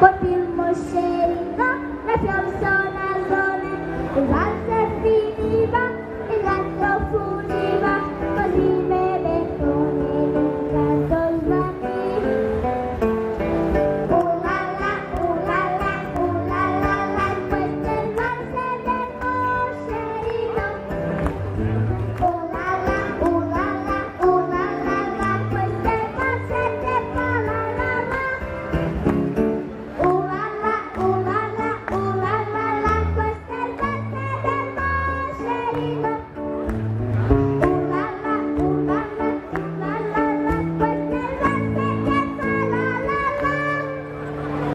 Colpi il moscerino, la fiamma